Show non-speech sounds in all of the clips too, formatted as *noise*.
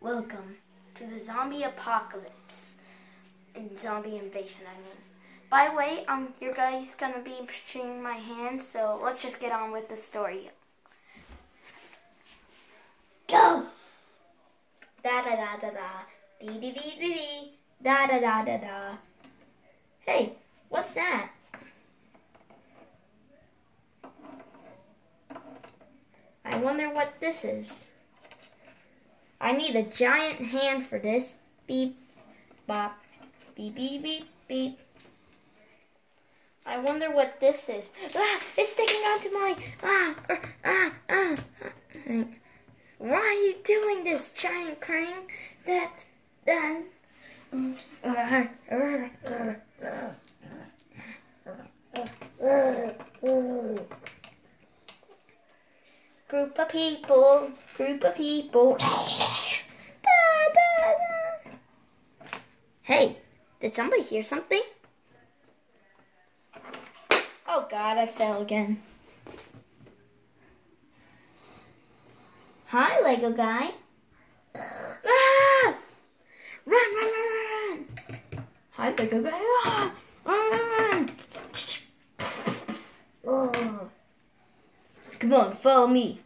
Welcome to the zombie apocalypse and zombie invasion, I mean. By the way, um, you guys gonna be pushing my hand, so let's just get on with the story. Go! Da da da da da. Dee dee dee dee dee. Da da da da da. Hey, what's that? I wonder what this is. I need a giant hand for this. Beep, bop, beep, beep, beep, beep. I wonder what this is. Ah, it's sticking onto my. Ah, ah, ah, ah. Why are you doing this, giant crane? That, that. Group of people, group of people. *laughs* Da, da, da. Hey, did somebody hear something? Oh god, I fell again. Hi, Lego guy. Ah! Run, run, run, run. Hi, Lego guy. Ah! Run, run, run. Oh. Come on, follow me.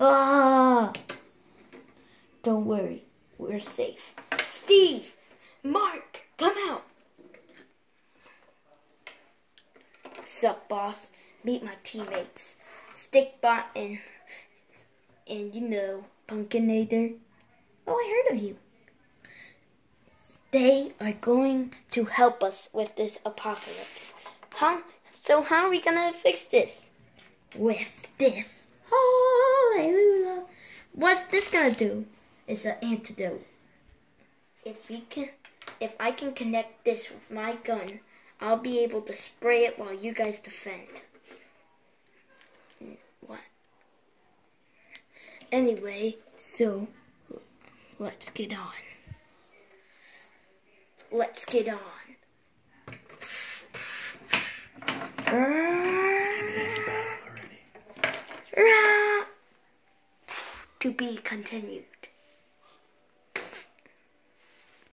Ah! Don't worry, we're safe. Steve, Mark, come out. Sup, boss? Meet my teammates, Stickbot and and you know Pumpkinator. Oh, I heard of you. They are going to help us with this apocalypse. Huh? So how are we gonna fix this? With this. Hallelujah. What's this gonna do? It's an antidote. If we can if I can connect this with my gun, I'll be able to spray it while you guys defend. What? Anyway, so let's get on. Let's get on. To be continued.